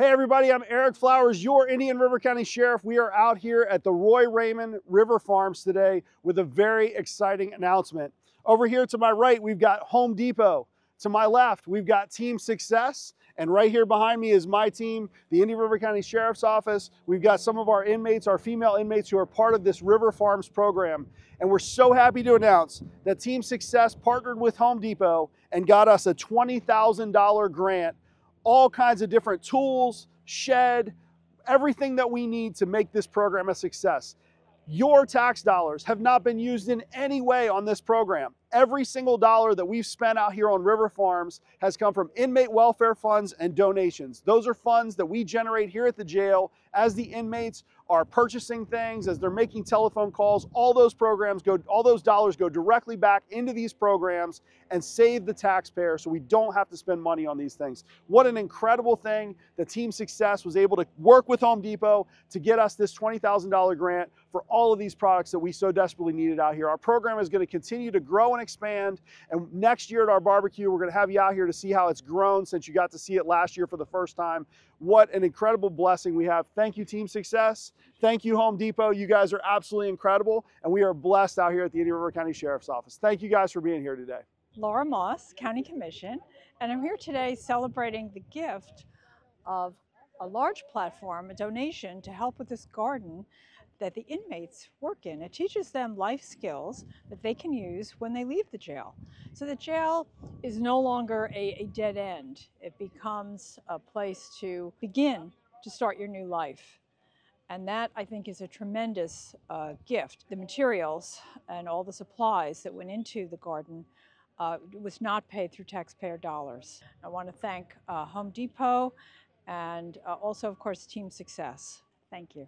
Hey everybody, I'm Eric Flowers, your Indian River County Sheriff. We are out here at the Roy Raymond River Farms today with a very exciting announcement. Over here to my right, we've got Home Depot. To my left, we've got Team Success. And right here behind me is my team, the Indian River County Sheriff's Office. We've got some of our inmates, our female inmates who are part of this River Farms program. And we're so happy to announce that Team Success partnered with Home Depot and got us a $20,000 grant, all kinds of different tools, shed, everything that we need to make this program a success. Your tax dollars have not been used in any way on this program. Every single dollar that we've spent out here on River Farms has come from inmate welfare funds and donations. Those are funds that we generate here at the jail as the inmates are purchasing things, as they're making telephone calls. All those programs go, all those dollars go directly back into these programs and save the taxpayer so we don't have to spend money on these things. What an incredible thing that Team Success was able to work with Home Depot to get us this $20,000 grant for all of these products that we so desperately needed out here. Our program is going to continue to grow and and expand. And next year at our barbecue, we're going to have you out here to see how it's grown since you got to see it last year for the first time. What an incredible blessing we have. Thank you, Team Success. Thank you, Home Depot. You guys are absolutely incredible. And we are blessed out here at the Indian River County Sheriff's Office. Thank you guys for being here today. Laura Moss, County Commission, and I'm here today celebrating the gift of a large platform, a donation to help with this garden that the inmates work in. It teaches them life skills that they can use when they leave the jail. So the jail is no longer a, a dead end. It becomes a place to begin to start your new life. And that, I think, is a tremendous uh, gift. The materials and all the supplies that went into the garden uh, was not paid through taxpayer dollars. I want to thank uh, Home Depot and uh, also, of course, Team Success. Thank you.